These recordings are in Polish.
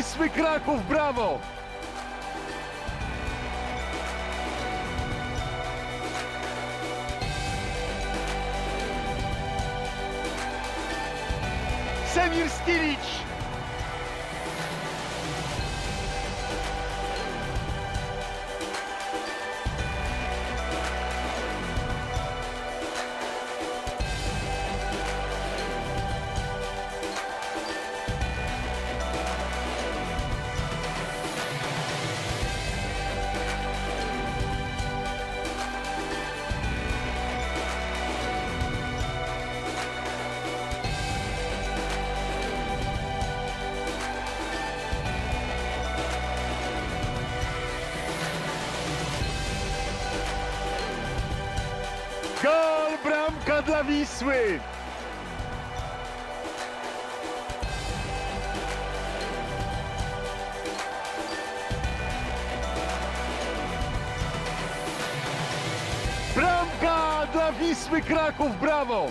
Wisły Kraków, brawo! Semir Stilic! Gol, bramka dla Wisły! Bramka dla Wisły Kraków, brawo!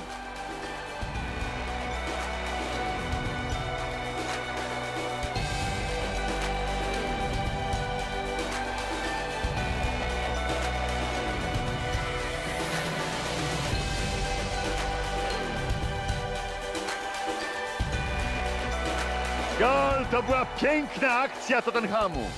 Gol, to była piękna akcja Tottenhamu.